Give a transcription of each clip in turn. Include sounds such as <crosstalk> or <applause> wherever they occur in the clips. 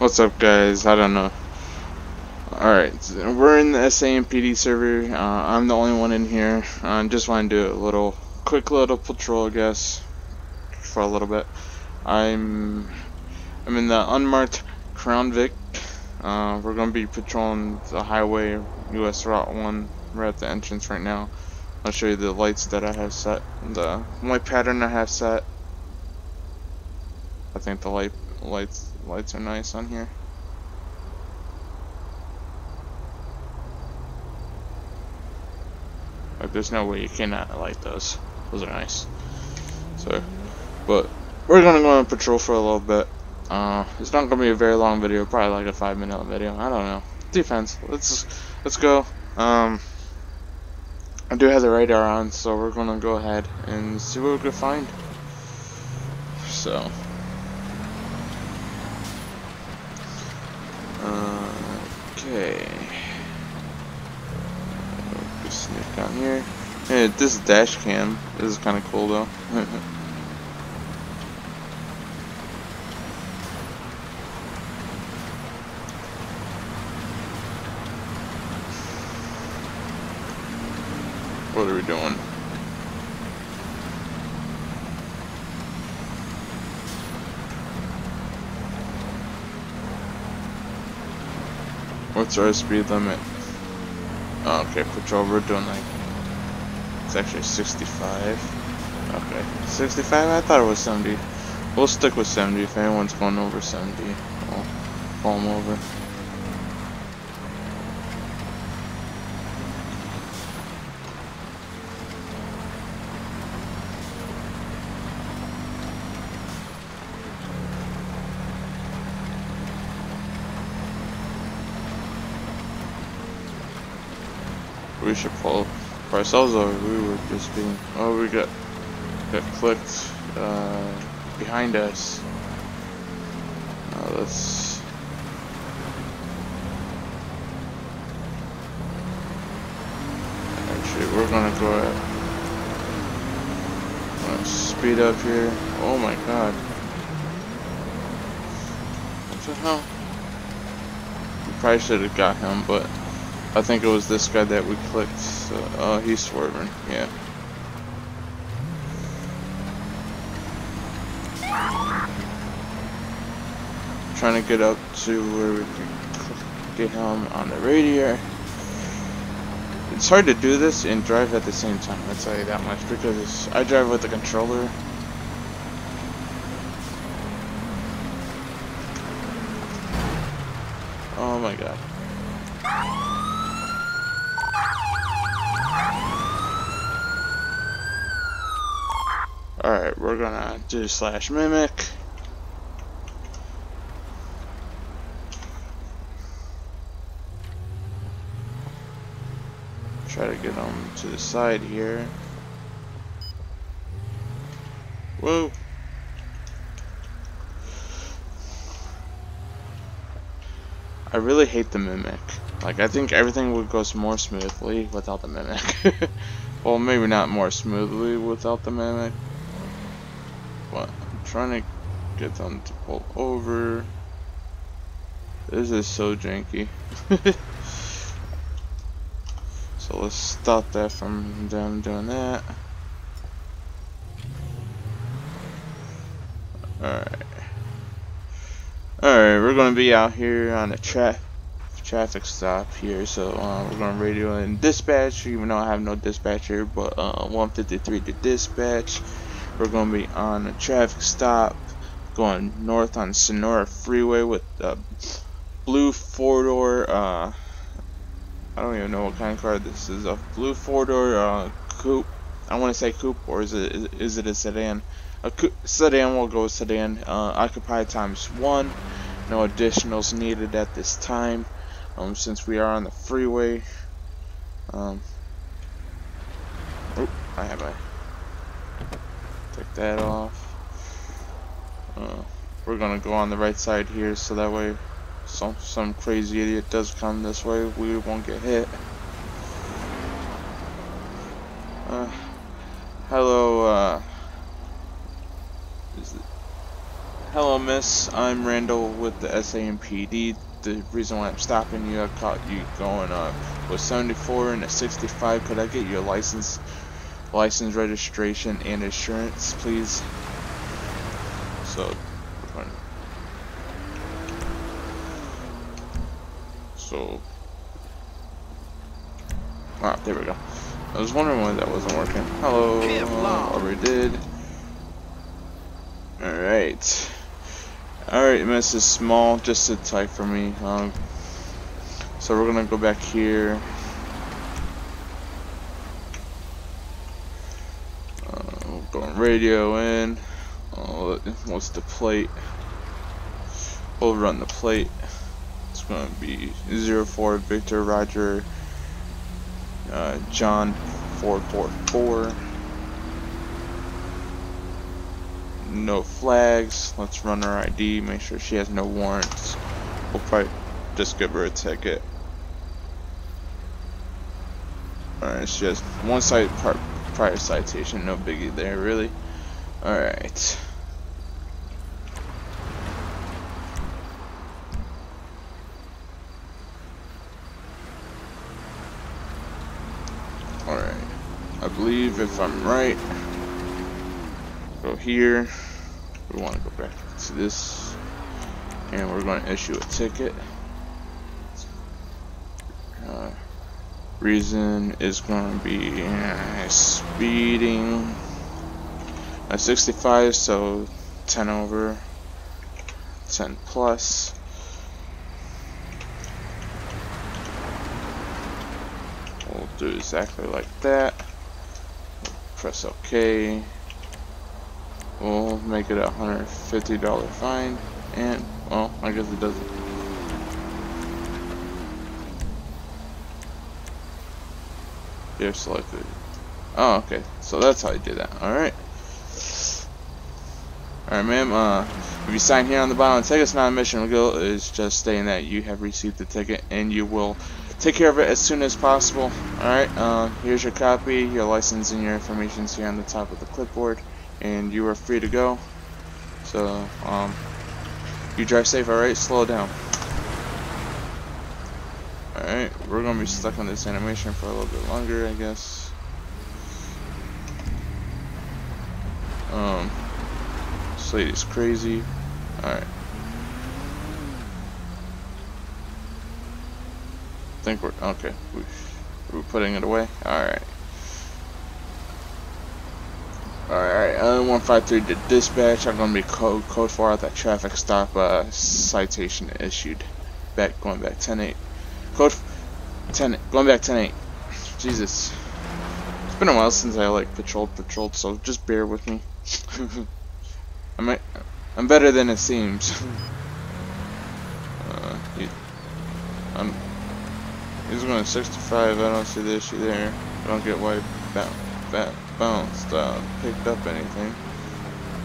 What's up, guys? I don't know. Alright, so we're in the SAMPD server. Uh, I'm the only one in here. I uh, just want to do a little, quick little patrol, I guess, for a little bit. I'm, I'm in the unmarked Crown Vic. Uh, we're going to be patrolling the highway, US Route 1. We're at the entrance right now. I'll show you the lights that I have set, the light pattern I have set. I think the light lights lights are nice on here. Like there's no way you cannot light those. Those are nice. So, but we're gonna go on patrol for a little bit. Uh, it's not gonna be a very long video, probably like a five minute video. I don't know. Defense. Let's let's go. Um, I do have the radar on, so we're gonna go ahead and see what we can find. So. Okay. Just sneak down here. Hey, this dash cam. This is kind of cool though. <laughs> what are we doing? What's our speed limit? Oh, okay, patrol, we're doing like, it's actually 65. Okay, 65? I thought it was 70. We'll stick with 70 if anyone's going over 70. I'll pull them over. We should pull for ourselves or we were just being oh we got got clicked uh, behind us. Uh, let's actually we're gonna go at gonna speed up here. Oh my god. What the hell? We probably should have got him but I think it was this guy that we clicked. So, oh, he's swerving. Yeah. Trying to get up to where we can get him on the radio. It's hard to do this and drive at the same time, I'll tell you that much, because I drive with the controller. Oh my god. Alright, we're gonna do slash mimic. Try to get them to the side here. Whoa. I really hate the mimic. Like, I think everything would go more smoothly without the mimic. <laughs> well, maybe not more smoothly without the mimic, trying to get them to pull over. This is so janky. <laughs> so let's stop that from them doing that. Alright. Alright, we're gonna be out here on a tra traffic stop here, so uh, we're gonna radio in dispatch, even though I have no dispatcher, but uh, 153 to dispatch. We're going to be on a traffic stop going north on Senora Freeway with the blue four-door, uh, I don't even know what kind of car this is, a blue four-door uh, coupe. I want to say coupe, or is it is it a sedan? A coupe, sedan will go sedan. Uh, occupied times one. No additionals needed at this time, um, since we are on the freeway. Um, oh, I have my Take that off. Uh, we're gonna go on the right side here so that way some some crazy idiot does come this way we won't get hit. Uh, hello, uh, hello, miss? I'm Randel with the SAMPD. The reason why I'm stopping you, I caught you going uh, with 74 and a 65. Could I get your license, license registration and insurance, please? So, so, ah, there we go. I was wondering why that wasn't working. Hello, we did. Alright. Alright, Mrs. Small, just sit type for me. Um, so we're gonna go back here. Uh, going radio in. Uh, what's the plate? We'll run the plate. It's gonna be 04 Victor Roger uh, John 444. no flags. Let's run her ID, make sure she has no warrants. We'll probably just give her a ticket. Alright, she has one site prior citation, no biggie there, really. Alright. Alright. I believe if I'm right, go here we want to go back to this and we're going to issue a ticket reason is going to be uh, speeding at 65 so 10 over 10 plus we'll do exactly like that press OK We'll make it a $150 fine. And, well, I guess it doesn't. You're selected. Oh, okay. So that's how you do that. Alright. Alright, ma'am. Uh, if you sign here on the bottom, ticket's not a mission legal. It's just stating that you have received the ticket and you will take care of it as soon as possible. Alright, uh, here's your copy, your license, and your information here on the top of the clipboard and you are free to go. So, um, you drive safe, alright? Slow down. Alright, we're gonna be stuck on this animation for a little bit longer, I guess. Um, this lady's crazy. Alright. I think we're, okay. We're putting it away? Alright. Alright, uh, 153 to dispatch. I'm gonna be code code 4 at that traffic stop uh, citation issued. Back going back 10-8. Code 10 going back 10-8. Jesus. It's been a while since I like patrolled patrolled, so just bear with me. <laughs> I might I'm better than it seems. <laughs> uh, I'm he's going 65, I don't see the issue there. I don't get wiped out that bounced uh, picked up anything.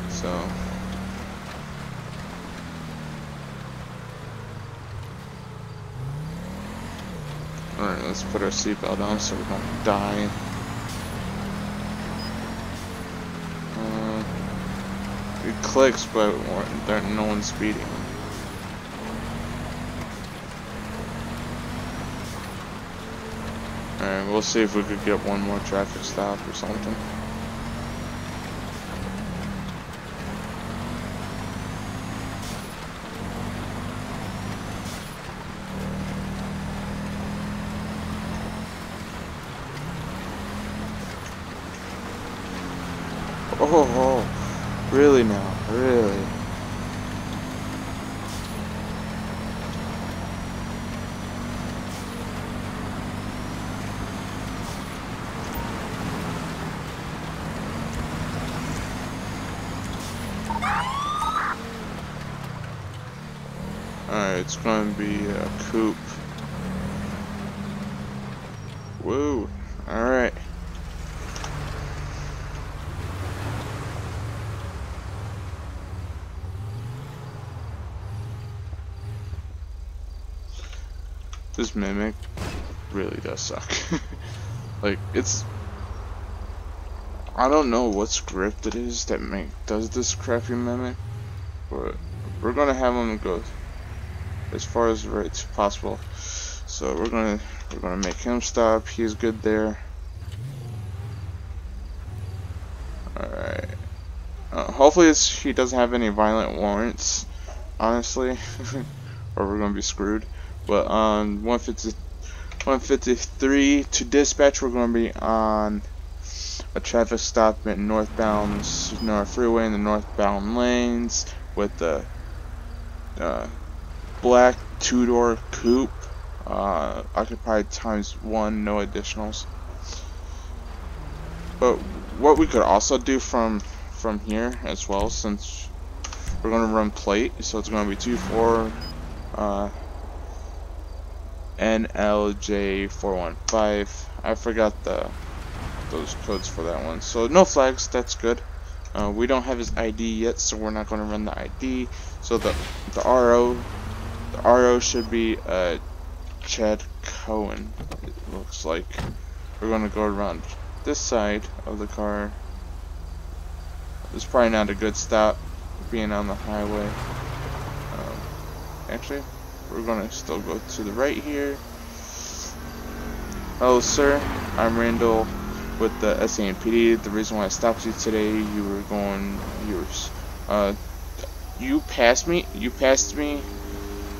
So Alright, let's put our seatbelt on so we don't die. Uh, it clicks, but there, no one's speeding. Alright, we'll see if we could get one more traffic stop or something. Oh, oh, really now, really. It's going to be a coupe. Whoa, alright. This mimic really does suck. <laughs> like, it's... I don't know what script it is that make does this crappy mimic, but we're gonna have him go as far as right possible. So we're gonna we're gonna make him stop. He's good there. All right. Uh, hopefully he doesn't have any violent warrants, honestly, <laughs> or we're gonna be screwed. But on 150, 153 to dispatch, we're gonna be on a traffic stop in northbound North Freeway in the northbound lanes with the uh, black two-door coupe, uh, occupied times one, no additionals. But what we could also do from from here as well, since we're going to run plate, so it's going to be 2-4 uh, NLJ415. I forgot the those codes for that one. So no flags, that's good. Uh, we don't have his ID yet, so we're not going to run the ID. So the the RO, the RO should be uh, Chad Cohen. It looks like we're going to go around this side of the car. It's probably not a good stop, being on the highway. Um, actually, we're going to still go to the right here. Hello, sir. I'm Randel with the SAMPD. The reason why I stopped you today, you were going, you were, uh, you passed me, you passed me,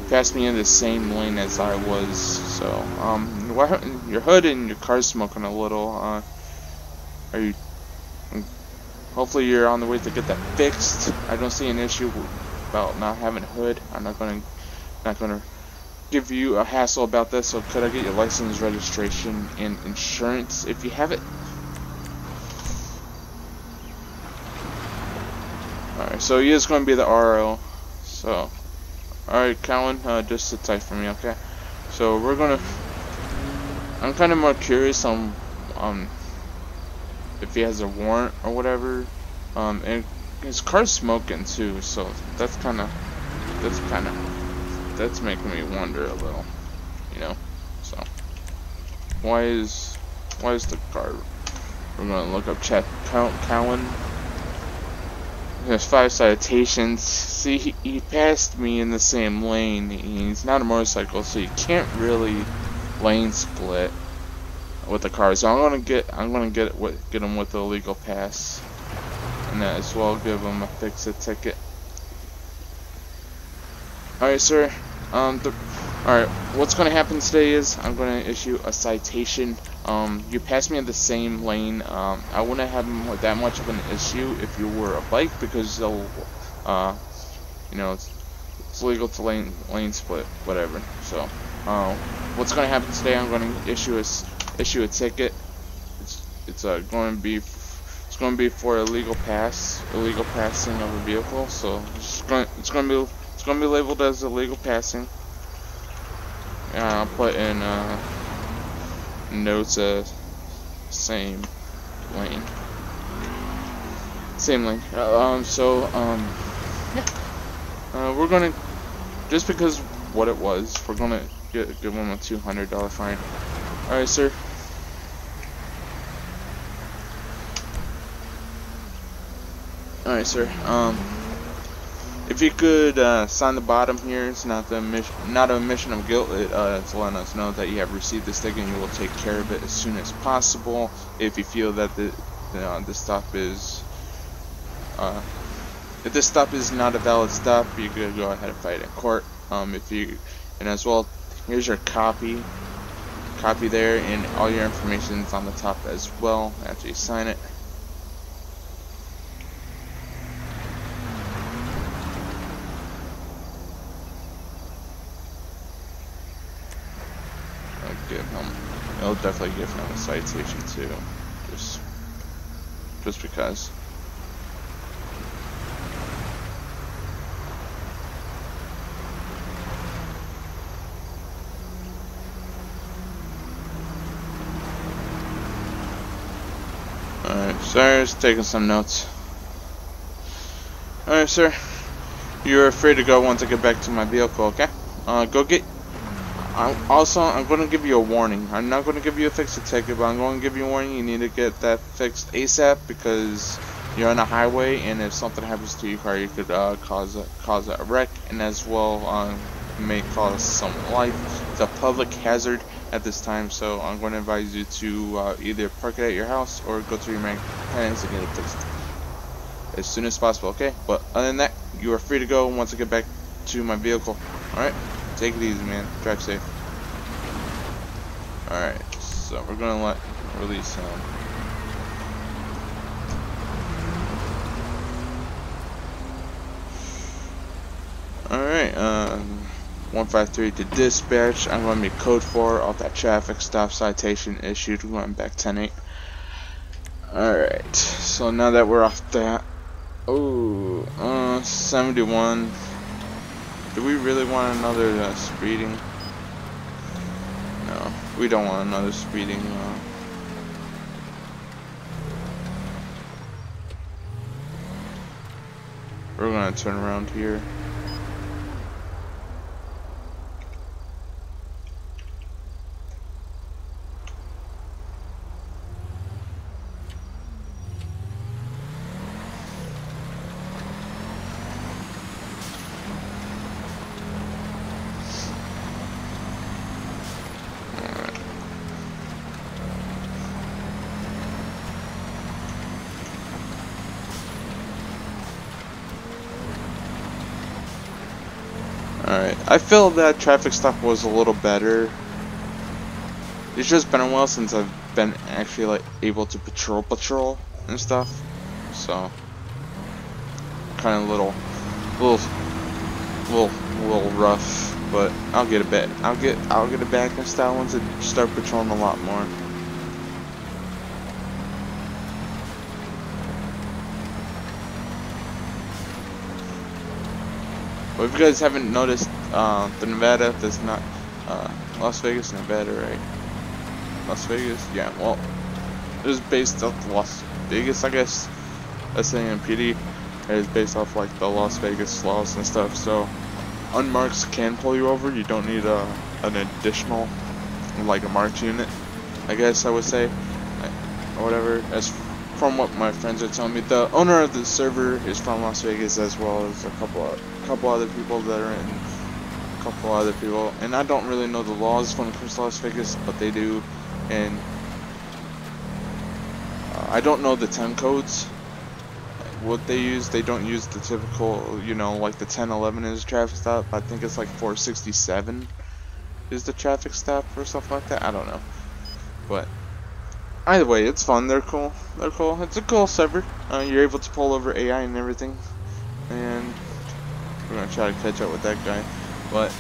passed me in the same lane as I was. So, um, your hood and your car's smoking a little. Uh, are you? Hopefully, you're on the way to get that fixed. I don't see an issue about not having a hood. I'm not gonna, not gonna give you a hassle about this, so could I get your license, registration, and insurance if you have it? Alright, so he is going to be the RO. So, alright, Cowan, uh, just sit tight for me, okay? So, we're to... I'm kind of more curious on um, if he has a warrant or whatever. Um, and his car's smoking too, so that's kind of... That's kind of... That's making me wonder a little, you know? So, why is... Why is the car... We're to look up Chet Cowan. There's five citations. See, he, he, passed me in the same lane. He's not a motorcycle, so you can't really lane split with the car. So I'm gonna get I'm gonna get with, get him with a legal pass, and as well give him a fix it ticket. All right, sir. Um, the Alright, what's going to happen today is I'm going to issue a citation. Um, you passed me in the same lane. Um, I wouldn't have that much of an issue if you were a bike because they'll, uh, you know, it's, it's legal to lane lane split, whatever. So, uh, what's going to happen today? I'm going to issue a issue a ticket. It's it's uh, going to be it's going to be for illegal pass, illegal passing of a vehicle. So it's going it's going to be it's going to be labeled as illegal passing uh, I'll put in uh, notes of same lane. Same lane. Uh, um, so, um, yeah. Uh, we're gonna, just because what it was, we're gonna get, give him a $200 fine. Alright, sir. Alright, sir. Um, if you could uh, sign the bottom here, it's not the not a admission of guilt. It, uh, it's letting us know that you have received this ticket and you will take care of it as soon as possible. If you feel that the uh, the stop is uh, if this stop is not a valid stop, you could go ahead and fight in court. Um, if you and as well, here's your copy, copy there, and all your information is on the top as well after you sign it. Give him. I'll definitely give him a citation too, just just because. Alright, sir, just taking some notes. Alright, sir. You're free to go once I get back to my vehicle, okay? Uh, go get I'm also, I'm going to give you a warning. I'm not going to give you a fixed ticket, but I'm going to give you a warning. You need to get that fixed ASAP because you're on a highway, and if something happens to your car, you could uh, cause a, cause a wreck, and as well um, may cause some life. It's a public hazard at this time, so I'm going to advise you to uh, either park it at your house or go to your mechanics and get it fixed as soon as possible. Okay, but other than that, you are free to go once I get back to my vehicle. All right, take it easy, man. Drive safe. All right, so we're gonna let release him. Alright, um, 153 to dispatch. I'm going to be code 4 off that traffic stop citation issued. We're Going back 10-8. Alright, so now that we're off that. Oh, uh, 71. Do we really want another uh, speeding? No, we don't want another speeding. Uh, we're gonna turn around here. Alright, I feel that traffic stop was a little better. It's just been a while since I've been actually like able to patrol patrol and stuff. So kind of little little little little rough, but I'll get a bit. I'll get I'll get it back in style once I start patrolling a lot more. Well, if you guys haven't noticed, uh, the Nevada that's not, uh, Las Vegas, Nevada, right? Las Vegas? Yeah, well, it was based off Las Vegas, I guess. SAMPD is based off, like, the Las Vegas laws and stuff, so unmarks can pull you over. You don't need a, an additional, like, a marked unit, I guess I would say, or whatever, as from what my friends are telling me. The owner of the server is from Las Vegas as well as a couple of couple other people that are in couple other people and I don't really know the laws when it comes to Las Vegas but they do and uh, I don't know the 10 codes what they use they don't use the typical you know like the 1011 is traffic stop I think it's like 467 is the traffic stop or something like that I don't know but either way it's fun they're cool they're cool it's a cool server uh, you're able to pull over AI and everything and we're gonna try to catch up with that guy, but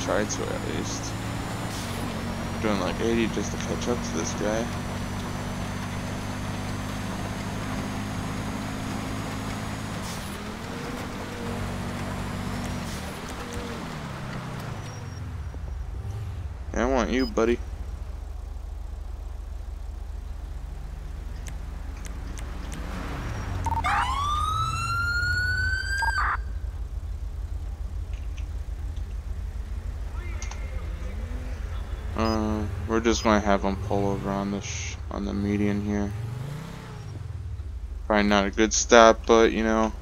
try to at least. Doing like 80 just to catch up to this guy. I want you, buddy. we're just gonna have them pull over on the on the median here. Probably not a good stop, but you know.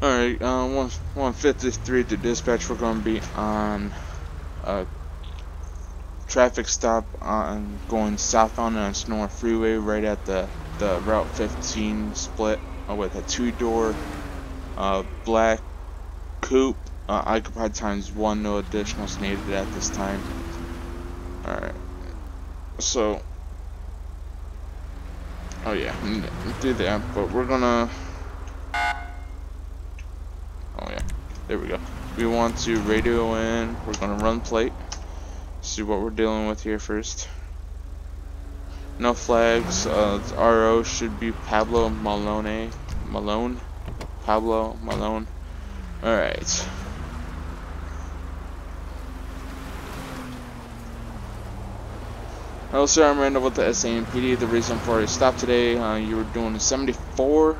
Alright, uh, 153 to dispatch, we're going to be on a traffic stop on going southbound on Senora Freeway right at the, the Route 15 split with a two-door uh, black coupe uh, occupied times one no additionals needed at this time alright so oh yeah do that but we're gonna oh yeah there we go we want to radio in we're gonna run plate see what we're dealing with here first no flags. Uh, RO should be Pablo Malone. Malone? Pablo Malone. Alright. Hello, sir. I'm Randel with the SAMPD. The reason for a stop today, uh, you were doing a 74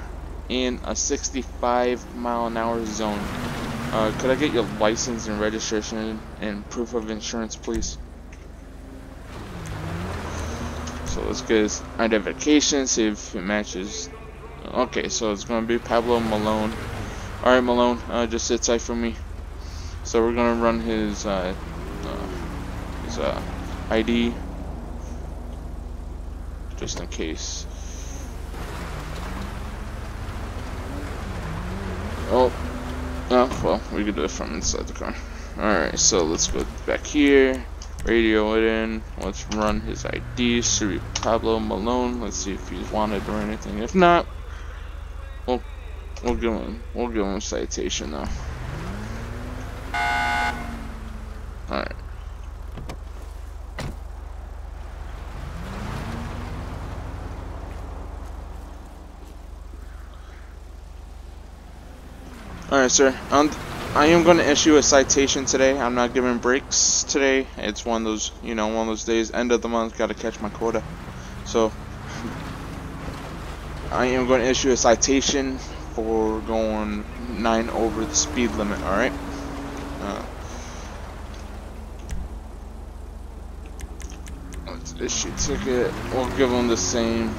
in a 65 mile an hour zone. Uh, could I get your license and registration and proof of insurance, please? So let's get his identification, see if it matches. Okay, so it's going to be Pablo Malone. Alright, Malone, uh, just sit tight for me. So we're going to run his, uh, uh, his uh, ID just in case. Oh, oh well, we could do it from inside the car. Alright, so let's go back here, radio it in, let's run his ID, Siri Pablo Malone, let's see if he's wanted or anything. If not, we'll, we'll give him, we'll give him a citation though. Alright. Alright, sir. Um, I am going to issue a citation today. I'm not giving breaks today. It's one of those, you know, one of those days. End of the month, got to catch my quota. So, I am going to issue a citation for going 9 over the speed limit, alright? Uh, let's issue ticket. We'll give them the same.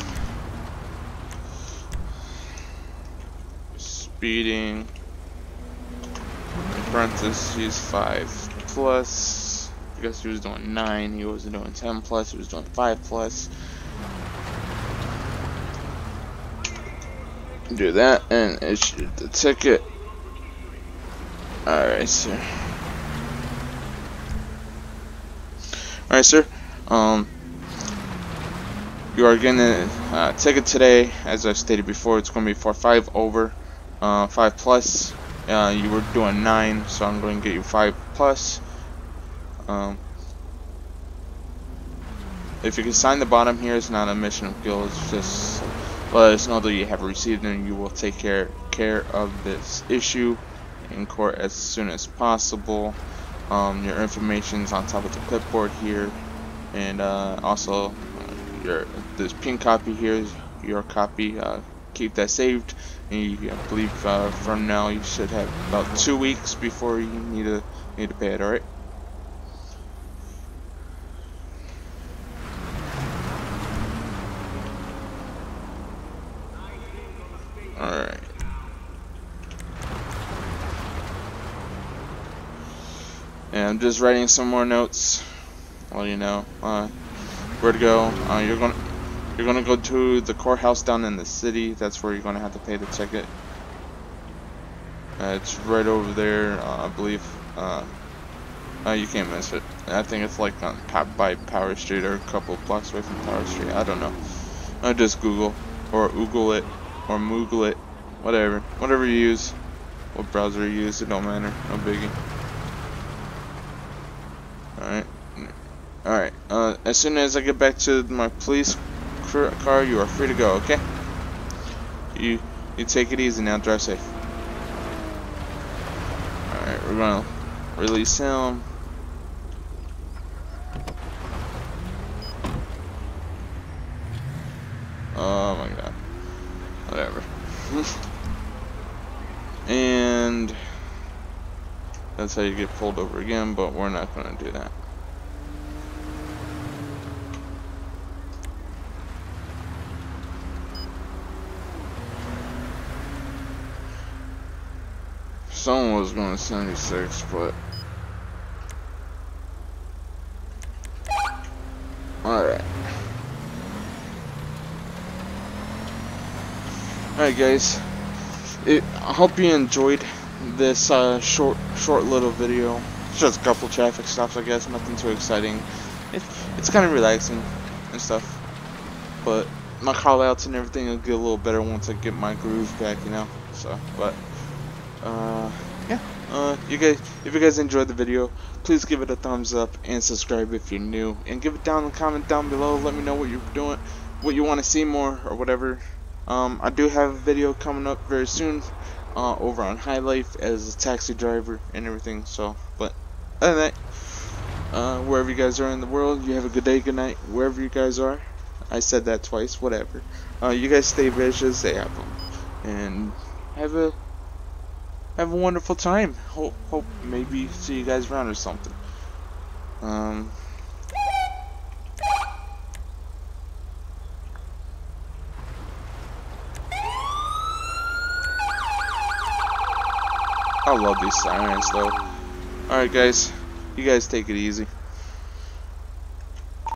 Speeding parentheses 5 plus. I guess he was doing 9, he wasn't doing 10 plus, he was doing 5 plus. Do that and issue the ticket. Alright, sir. Alright, sir. Um, you are getting a uh, ticket today. As I stated before, it's going to be for 5 over, uh, 5 plus. Uh, you were doing 9, so I'm going to get you 5 plus. Um, if you can sign the bottom here, it's not a mission of guilt, it's just let us know that you have received and you will take care, care of this issue in court as soon as possible. Um, your information is on top of the clipboard here, and uh, also uh, your this pink copy here is your copy. Uh, keep that saved. And you, I believe uh, from now you should have about two weeks before you need to need to pay it. All right. Just writing some more notes. Well, you know, uh, where to go. Uh, you're gonna you're gonna go to the courthouse down in the city. That's where you're gonna have to pay the ticket. Uh, it's right over there, uh, I believe. Uh, uh, you can't miss it. I think it's like on by Power Street or a couple blocks away from Power Street. I don't know. I just Google or Google it or Moogle it, whatever, whatever you use, what browser you use, it don't matter. No biggie. All right. Alright, uh, as soon as I get back to my police car, you are free to go, okay? You you take it easy now, drive safe. Alright, we're gonna release him. Oh my god. Whatever. and that's how you get pulled over again, but we're not gonna do that. Someone was going to 76, but... Alright. Alright guys, it, I hope you enjoyed this uh, short short little video. It's just a couple traffic stops I guess, nothing too exciting. It, it's kind of relaxing and stuff. But my call outs and everything will get a little better once I get my groove back, you know. So, but uh, yeah. Uh, you guys, if you guys enjoyed the video, please give it a thumbs up and subscribe if you're new, and give it down in the comment down below. Let me know what you're doing, what you want to see more or whatever. Um, I do have a video coming up very soon uh, over on High Life as a taxi driver and everything. So, but other than that, Uh, wherever you guys are in the world, you have a good day, good night, wherever you guys are. I said that twice, whatever. Uh, you guys stay vicious, stay happy, and have a have a wonderful time. Hope, hope maybe see you guys around or something. Um. I love these sirens though. Alright guys, you guys take it easy.